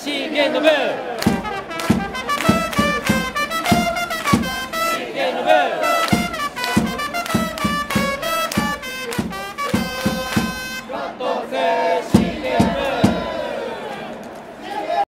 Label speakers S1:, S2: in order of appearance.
S1: 新年努力。